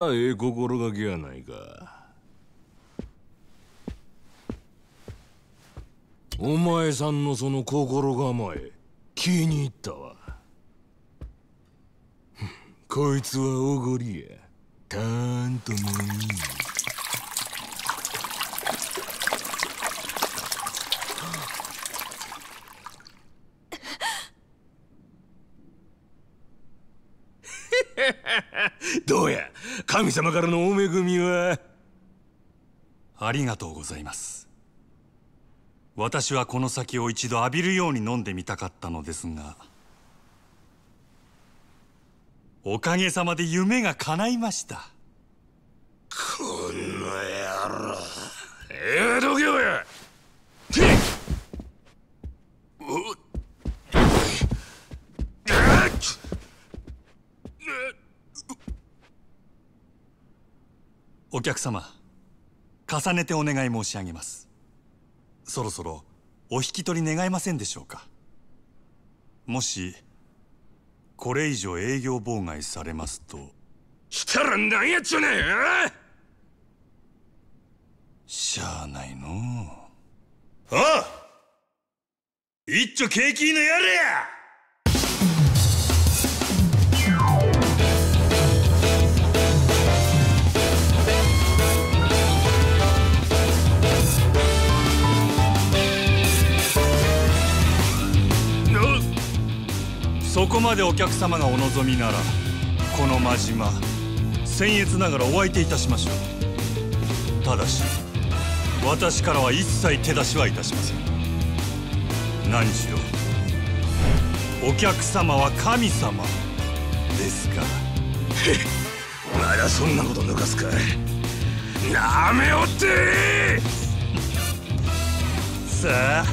ええ心がけやないか。お前さんのその心構え気に入ったわ。こいつはおごりや。たんともいい どうや？神様からのお恵みは。ありがとうございます。私はこの酒を一度浴びるように飲んでみたかったのですがおかげさまで夢が叶いましたこの野郎ええどけよやお客様重ねてお願い申し上げます。そろそろお引き取り願えませんでしょうか。もしこれ以上営業妨害されますと。したら何やっちゅうねんしゃあないのああ一丁景気のやれやそこまでお客様がお望みならこの真島僭越ながらお相手いたしましょう。ただし私からは一切手出しはいたしません。何しろお客様は神様ですから。まだそんなこと抜かすかなめおってさあ